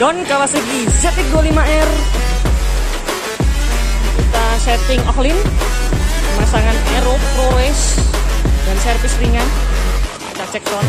Don Kawasaki ZX25R kita setting Ohlin pemasangan Aero Pro Race dan servis ringan. Kita cek sound